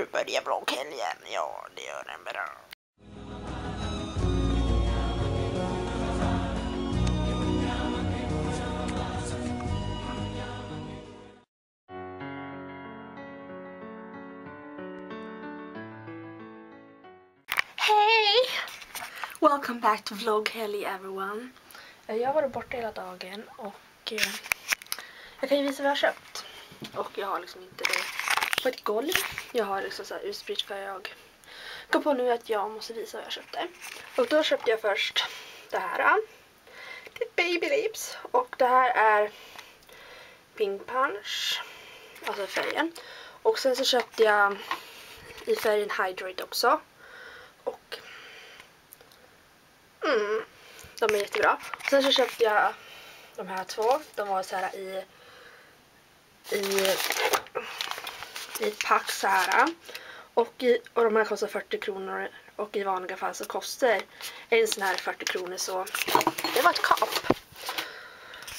nu börjar vlogghelgen. Ja, det gör den bra. Hej! Welcome back to vlogghelg everyone. Eh, jag har varit borta hela dagen och eh, jag kan ju visa vad jag har köpt. Och jag har liksom inte det på ett golv. Jag har liksom så här utspritt för jag kom på nu att jag måste visa vad jag köpte. Och då köpte jag först det här. Äh, det är Baby Lips och det här är Pink Punch. Alltså färgen. Och sen så köpte jag i färgen Hydrate också. Och mm, de är jättebra. Sen så köpte jag de här två. De var så här i i, i ett pack så här. Och, i, och de här kostar 40 kronor och i vanliga fall så kostar en sån här 40 kronor så det var ett kap.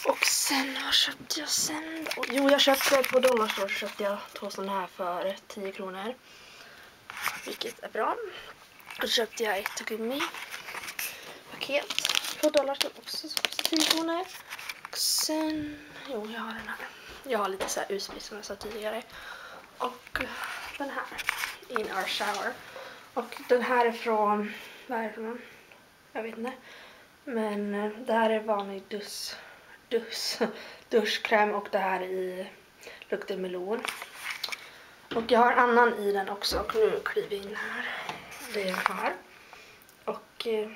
Och sen, vad köpte jag sen då? Jo, jag köpte på Dollarstore så köpte jag två såna här för 10 kronor. Vilket är bra. Och så köpte jag ett gummi paket på Dollarstore också så kostar 10 kronor. Och sen, jo jag har den här. Jag har lite så här USB som jag sa tidigare. Och den här, In Our Shower. Och den här är från, vad är det för någon? Jag vet inte. Men eh, det här är vanlig dusch, dusch, duschkräm och det här i luktar melon. Och jag har annan i den också och nu kliver vi in här. Det är den här. Och eh,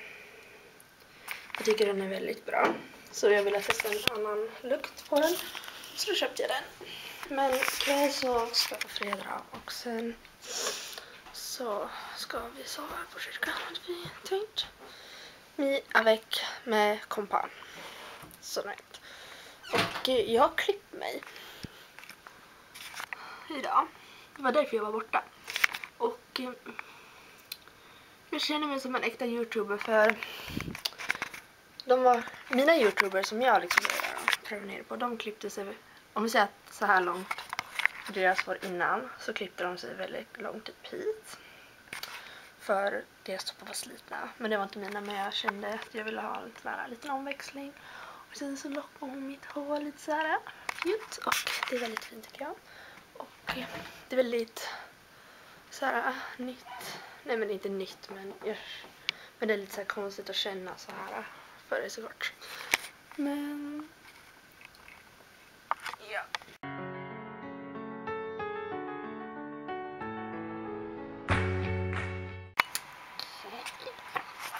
jag tycker den är väldigt bra. Så jag ville testa en annan lukt på den. Så då köpte jag den. Men ikväll så ska jag på fredag och sen så ska vi sova på kyrkan hade vi tänkt. Mi avec med kompan. Så nöjt. Och jag har klippt mig. Idag. Det var därför jag var borta. Och eh, jag känner mig som en äkta youtuber för de var, mina youtubers som jag liksom prenumererar på, de klippte sig, om vi säger att så här långt deras var alltså innan, så klippte de sig väldigt långt typ hit. För deras toppar var slitna. Men det var inte mina, men jag kände att jag ville ha en sån här liten omväxling. Och sen så lockade hon mitt hår lite så här fint. Och det är väldigt fint tycker jag. Och det är väldigt så här nytt. Nej men inte nytt men, jag, men det är lite så här konstigt att känna så här för det är så kort. Men ja.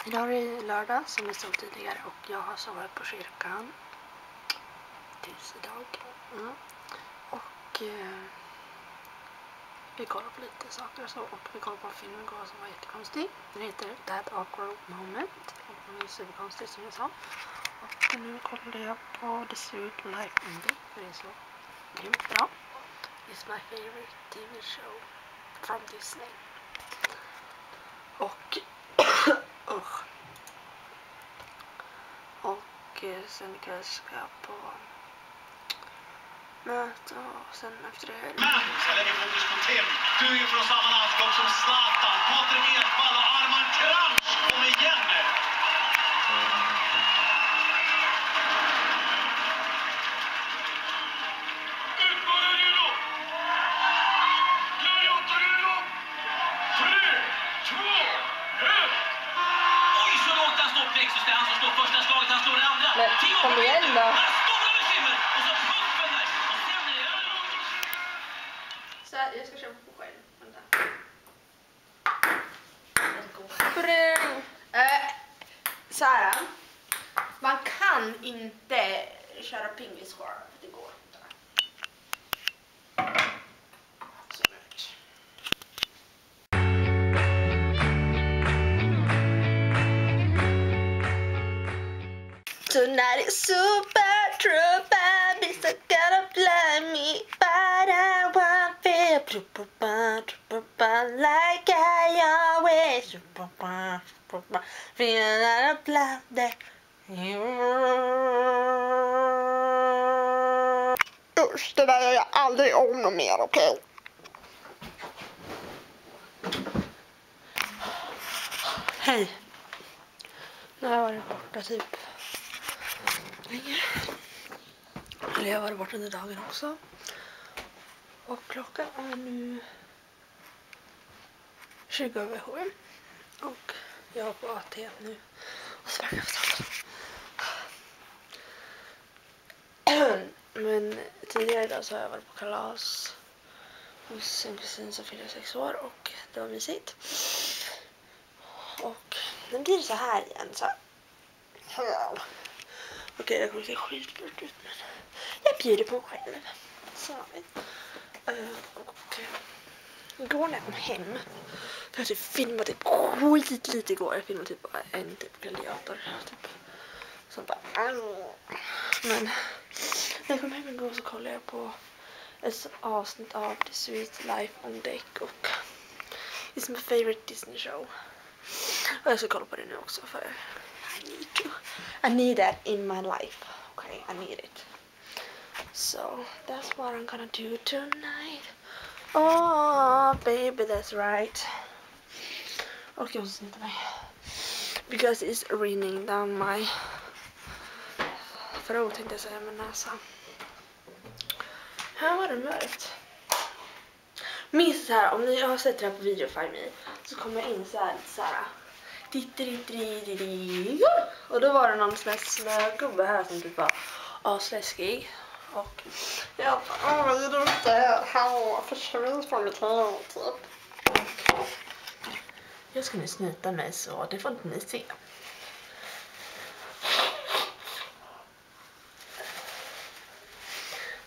Idag är det lördag som vi såg tidigare och jag har sovit på kyrkan tills idag. Mm. Och eh, vi kollar på lite saker och så och vi kollar på en film igår som var jättekonstig. Den heter That Awkward Moment och den är superkonstig som jag sa. Och nu kollar jag på The Suit Life Index för grymt bra. It's my favorite TV show from Disney. Och usch. Och eh, sen ikväll ska jag på möte och sen efter det Men så lägger fokus på Tim. Du är ju från samma landskap som Zlatan, Patrik Ekwall och Arman kom igen då. han har stora bekymmer. Och så puffen där. Och sen är det över. Så här, jag ska köpa på själv. Vänta. Brun. Eh, så här. Man kan inte köra pingisskår. för Det går inte. tonight is super trooper Because I gotta play me But I won't feel Like I always Feel out of love that Usch, det där gör jag aldrig om något mer, okej? Okay? Hej. Nu har jag varit borta typ länge. Eller jag har varit borta under dagen också. Och klockan är nu 20 över sju. Och jag är på AT nu. Och så jag Men tidigare idag så har jag varit på kalas hos en kusin som fyller sex år och det var mysigt. Och nu blir det så här igen. Så. Okej, det kommer se skitbort ut men jag bjuder på mig själv. Så. Uh, och eh, igår när jag kom hem för jag typ filmade typ skitlite igår. Jag filmade typ bara en typ gladiator. Typ. Så bara, men när jag kom hem igår så kollade jag på ett avsnitt av The Sweet Life on Deck och It's my favorite Disney show. Ska kolla på det nu också för I need to. I need that in my life. Okay, I need it. So that's what I'm gonna do tonight. Oh baby, that's right. Okay, mig. Because it's raining down my throat tänkte jag säga med näsan. Här var det mörkt. Minns så här, om ni har sett det här på Videofy Me så kommer jag in så här så här. Och då var det någon slags snögubbe eh, här som typ var asläskig. Och jag bara, åh vad är det här? Hallå, försvinn från mitt hem typ. Jag ska nu snyta mig så det får inte ni se.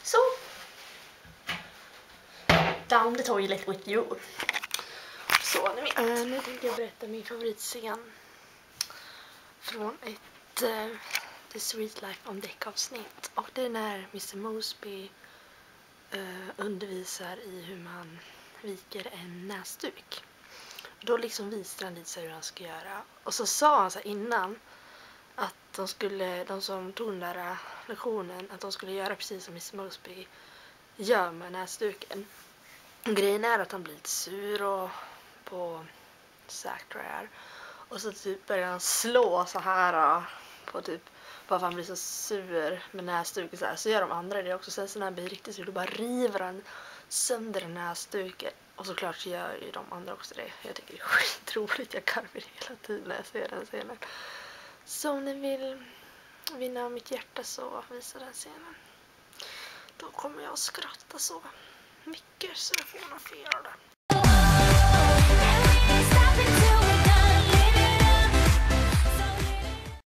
Så. Down the toilet with you. Så, eh, nu, uh, nu tänkte jag berätta min favoritscen från ett uh, The Sweet Life on Deck avsnitt. Och det är när Mr Mosby uh, undervisar i hur man viker en näsduk. Då liksom visar han lite hur han ska göra. Och så sa han så innan att de skulle, de som tog den där lektionen, att de skulle göra precis som Mr Mosby gör med näsduken. Grejen är att han blir lite sur och på Zack tror är. Och så typ börjar han slå så här äh, på typ bara för han blir så sur med näsduken så här. Så gör de andra det också. Sen så när han blir riktigt sur då bara river han sönder näsduken. Och såklart så gör ju de andra också det. Jag tycker det är skitroligt. Jag karvar hela tiden när jag ser den scenen. Så om ni vill vinna mitt hjärta så visa den scenen. Då kommer jag att skratta så mycket så jag får några fel det.